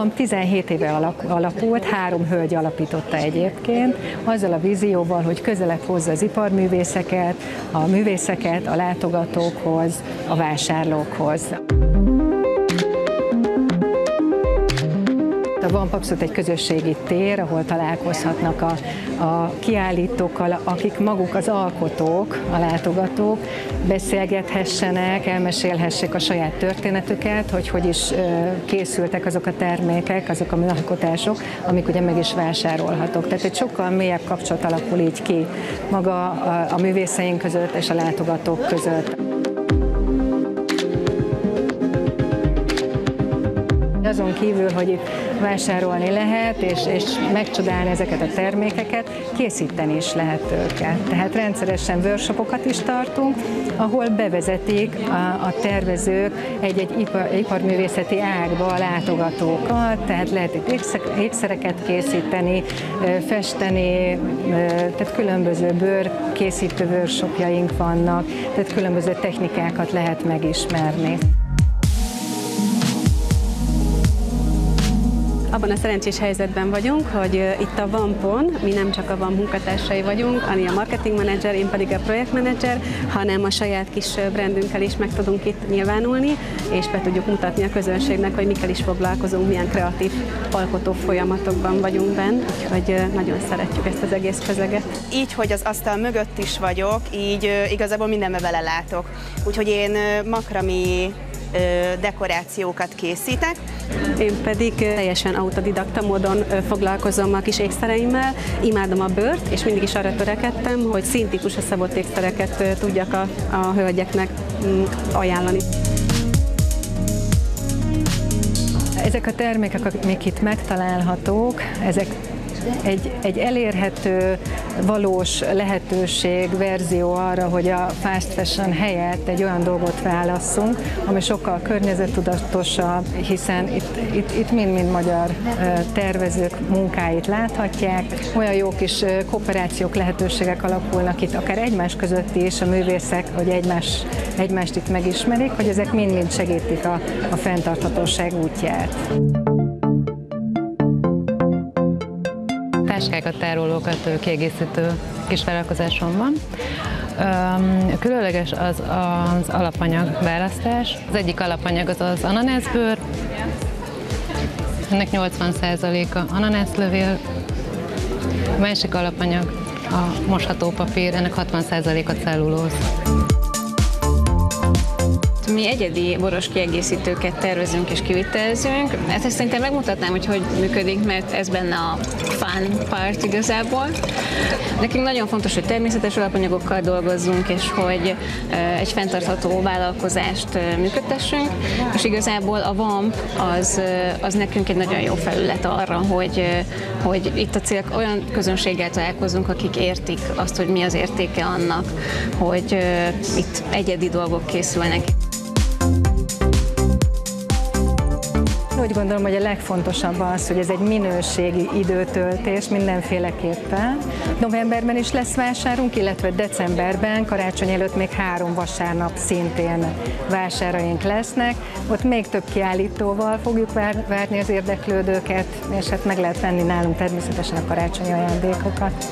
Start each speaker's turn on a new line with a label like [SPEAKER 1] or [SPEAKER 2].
[SPEAKER 1] van 17 éve alapult, három hölgy alapította egyébként, azzal a vízióval, hogy közelebb hozza az iparművészeket, a művészeket a látogatókhoz, a vásárlókhoz. Van abszolút egy közösségi tér, ahol találkozhatnak a, a kiállítókkal, akik maguk az alkotók, a látogatók, beszélgethessenek, elmesélhessék a saját történetüket, hogy hogy is készültek azok a termékek, azok a műalkotások, amik ugye meg is vásárolhatók. Tehát egy sokkal mélyebb kapcsolat alakul így ki maga a, a művészeink között és a látogatók között. Azon kívül, hogy itt vásárolni lehet, és, és megcsodálni ezeket a termékeket, készíteni is lehet őket. Tehát rendszeresen workshopokat is tartunk, ahol bevezetik a, a tervezők egy-egy ipar, iparművészeti ágba a látogatókat, tehát lehet itt ékszereket készíteni, festeni, tehát különböző bőr készítő workshopjaink vannak, tehát különböző technikákat lehet megismerni.
[SPEAKER 2] Abban a szerencsés helyzetben vagyunk, hogy itt a Vampon mi nem csak a VAM munkatársai vagyunk, Ani a marketing manager, én pedig a projektmenedzser, hanem a saját kis brandünkkel is meg tudunk itt nyilvánulni, és be tudjuk mutatni a közönségnek, hogy mikkel is foglalkozunk, milyen kreatív alkotó folyamatokban vagyunk benne, úgyhogy nagyon szeretjük ezt az egész közeget.
[SPEAKER 3] Így, hogy az asztal mögött is vagyok, így igazából mindenbe belelátok. Úgyhogy én makrami dekorációkat készítek.
[SPEAKER 2] Én pedig teljesen autodidakta módon foglalkozom a kis ékszereimmel, imádom a bőrt, és mindig is arra törekedtem, hogy a szabott ékszereket tudjak a, a hölgyeknek mm, ajánlani.
[SPEAKER 1] Ezek a termékek, amik itt megtalálhatók, ezek egy, egy elérhető, valós lehetőség, verzió arra, hogy a fast fashion helyett egy olyan dolgot válasszunk, ami sokkal környezettudatosabb, hiszen itt, itt, itt mind-mind magyar tervezők munkáit láthatják, olyan jó kis kooperációk, lehetőségek alakulnak itt, akár egymás között is a művészek, hogy egymás, egymást itt megismerik, hogy ezek mind-mind segítik a, a fenntarthatóság útját.
[SPEAKER 4] Táskákat, tárolókat kiegészítő kis vállalkozásom van. Különleges az az alapanyag választás. Az egyik alapanyag az az ananászbőr, ennek 80%-a ananászlövél, a másik alapanyag a mosható papír, ennek 60%-a cellulóz
[SPEAKER 5] mi egyedi boros kiegészítőket tervezünk és kivitelezünk. Ezt szerintem megmutatnám, hogy hogy működik, mert ez benne a fun part igazából. Nekünk nagyon fontos, hogy természetes alapanyagokkal dolgozzunk, és hogy egy fenntartható vállalkozást működtessünk, és igazából a VAMP az, az nekünk egy nagyon jó felület arra, hogy, hogy itt a cél olyan közönséggel találkozunk, akik értik azt, hogy mi az értéke annak, hogy itt egyedi dolgok készülnek.
[SPEAKER 1] Úgy gondolom, hogy a legfontosabb az, hogy ez egy minőségi időtöltés mindenféleképpen. Novemberben is lesz vásárunk, illetve decemberben, karácsony előtt még három vasárnap szintén vásáraink lesznek. Ott még több kiállítóval fogjuk várni az érdeklődőket, és hát meg lehet venni nálunk természetesen a karácsonyi ajándékokat.